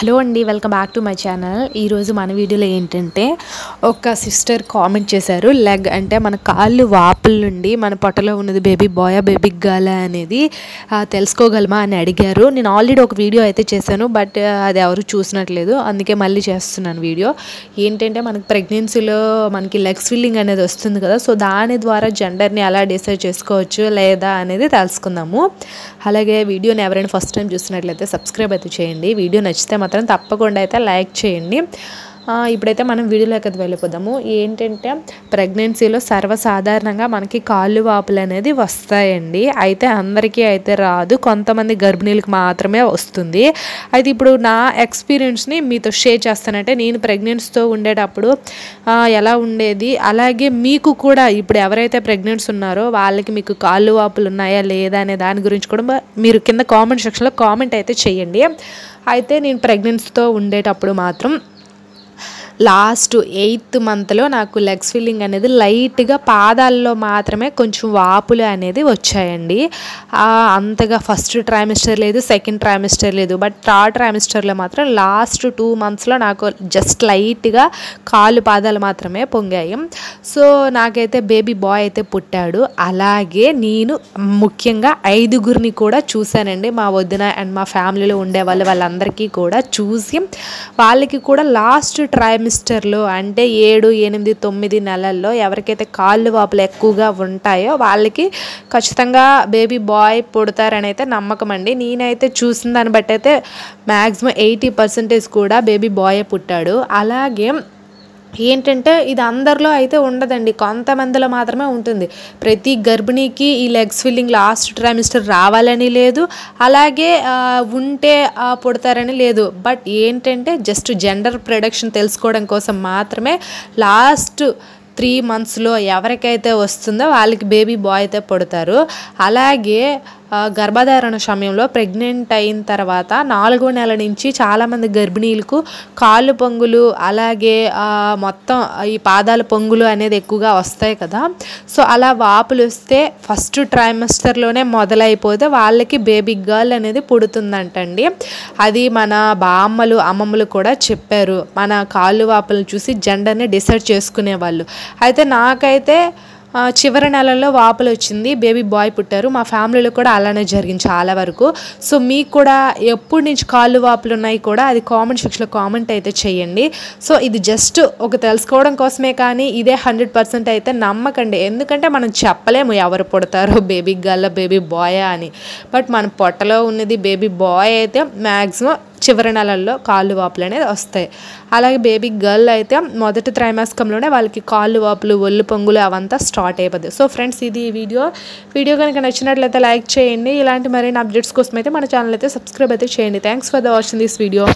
Hello అండి welcome back to my channel. ఈరోజు మన వీడియోలో ఏంటంటే ఒక సిస్టర్ కామెంట్ చేశారు. లెగ్ అంటే మన కాళ్ళు వాపుల నుండి మన పొట్టలో ఉన్నది బేబీ బాయా బేబీ గర్ల్ అనేది తెలుసుకోగలమా అని అడిగారు. నేను ఆల్రెడీ ఒక వీడియో అయితే చేశాను బట్ అది ఎవరు చూసినట్లేదు. అందుకే మళ్ళీ చేస్తున్నాను వీడియో. ఏంటంటే మనకి ప్రెగ్నెన్సీలో మనకి లెగ్ స్విల్లింగ్ అనేది వస్తుంది కదా సో దాని ద్వారా జెండర్ని ఎలా డిసైడ్ చేసుకోవచ్చు లేదా అనేది తెలుసుకుందాము. అలాగే వీడియోని ఎవరైనా ఫస్ట్ టైం చూసినట్లయితే సబ్స్క్రైబ్ అయితే చేయండి. వీడియో నచ్చితే మాత్రం తప్పకుండా అయితే లైక్ చేయండి. ఇప్పుడైతే మనం వీడియోలోకి వెళ్ళిపోదాము. ఏంటంటే ప్రెగ్నెన్సీలో సర్వసాధారణంగా మనకి కాళ్ళు వాపులు అనేది వస్తాయండి. అయితే అందరికీ అయితే రాదు. కొంతమంది గర్భిణీలకు మాత్రమే వస్తుంది. అయితే ఇప్పుడు నా ఎక్స్పీరియన్స్ని మీతో షేర్ చేస్తానంటే నేను ప్రెగ్నెన్సీతో ఉండేటప్పుడు ఎలా ఉండేది? అలాగే మీకు కూడా ఇప్పుడు ఎవరైతే ప్రెగ్నెంట్స్ ఉన్నారో వాళ్ళకి మీకు కాళ్ళు వాపులు ఉన్నాయా లేదా అనే దాని గురించి కూడా మీరు కింద కామెంట్ సెక్షన్లో కామెంట్ అయితే చేయండి. అయితే నేను ప్రెగ్నెన్సీతో ఉండేటప్పుడు మాత్రం లాస్ట్ ఎయిత్ మంత్లో నాకు లెగ్స్ ఫీలింగ్ అనేది లైట్గా పాదాల్లో మాత్రమే కొంచెం వాపులు అనేది వచ్చాయండి. అంతగా ఫస్ట్ ట్రైమిస్టర్ లేదు సెకండ్ ట్రైమిస్టర్ లేదు బట్ థర్డ్ ట్రైమిస్టర్లో మాత్రం లాస్ట్ టూ మంత్స్లో నాకు జస్ట్ లైట్గా కాలు పాదాలు మాత్రమే పొంగాయి. సో నాకైతే బేబీ బాయ్ అయితే పుట్టాడు. అలాగే నేను ముఖ్యంగా ఐదుగురిని కూడా చూశానండి. మా వదిన అండ్ మా ఫ్యామిలీలో ఉండే వాళ్ళు వాళ్ళందరికీ కూడా చూసి వాళ్ళకి కూడా లాస్ట్ యంగ్స్టర్లు అంటే ఏడు ఎనిమిది తొమ్మిది నెలల్లో ఎవరికైతే కాళ్ళు వాపులు ఎక్కువగా ఉంటాయో వాళ్ళకి ఖచ్చితంగా బేబీ బాయ్ పుడతారని అయితే నమ్మకం అండి. నేనైతే చూసిన దాన్ని బట్టి అయితే మ్యాక్సిమం ఎయిటీ పర్సెంటేజ్ కూడా బేబీ బాయ్ పుట్టాడు. అలాగే ఏంటంటే ఇది అందరిలో అయితే ఉండదండి. కొంతమందిలో మాత్రమే ఉంటుంది. ప్రతి గర్భిణీకి ఈ లెగ్స్ ఫిల్లింగ్ లాస్ట్ ట్రైమిస్టర్ రావాలని లేదు. అలాగే ఉంటే పుడతారని లేదు. బట్ ఏంటంటే జస్ట్ జెండర్ ప్రొడక్షన్ తెలుసుకోవడం కోసం మాత్రమే లాస్ట్ త్రీ మంత్స్లో ఎవరికైతే వస్తుందో వాళ్ళకి బేబీ బాయ్ అయితే పుడతారు. అలాగే గర్భధారణ సమయంలో ప్రెగ్నెంట్ అయిన తర్వాత నాలుగో నెల నుంచి చాలామంది గర్భిణీలకు కాళ్ళు పొంగులు అలాగే మొత్తం ఈ పాదాల పొంగులు అనేది ఎక్కువగా వస్తాయి కదా. సో అలా వాపులు వస్తే ఫస్ట్ ట్రైమస్టర్లోనే మొదలైపోతే వాళ్ళకి బేబీ గర్ల్ అనేది పుడుతుందంటండి. అది మన బామ్మలు అమ్మమ్మలు కూడా చెప్పారు. మన కాళ్ళు వాపులను చూసి జెండర్ని డిసైడ్ చేసుకునేవాళ్ళు. అయితే నాకైతే చివరి నెలల్లో వాపులు వచ్చింది బేబీ బాయ్ పుట్టారు. మా ఫ్యామిలీలో కూడా అలానే జరిగింది చాలా వరకు. సో మీకు కూడా ఎప్పుడు నుంచి కాళ్ళు వాపులు ఉన్నాయి కూడా అది కామెంట్ సెక్షన్లో కామెంట్ అయితే చేయండి. సో ఇది జస్ట్ ఒక తెలుసుకోవడం కోసమే కానీ ఇదే హండ్రెడ్ పర్సెంట్ అయితే నమ్మకండి. ఎందుకంటే మనం చెప్పలేము ఎవరు పుడతారో బేబీ గల్ల బేబీ బాయ్ అని. బట్ మన పొట్టలో ఉన్నది బేబీ బాయ్ అయితే మ్యాక్సిమం చివరి నెలల్లో కాళ్ళు వాపులు అనేది వస్తాయి. అలాగే బేబీ గర్ల్ అయితే మొదటి త్రైమాసికంలోనే వాళ్ళకి కాళ్ళు వాపులు ఒళ్ళు పొంగులు అవంతా స్టార్ట్ అయిపోద్ది సో ఫ్రెండ్స్ ఇది వీడియో. వీడియో కనుక నచ్చినట్లయితే లైక్ చేయండి. ఇలాంటి మరిన్ని అప్డేట్స్ కోసం అయితే మన ఛానల్ అయితే సబ్స్క్రైబ్ అయితే చేయండి. Thanks for the watching this video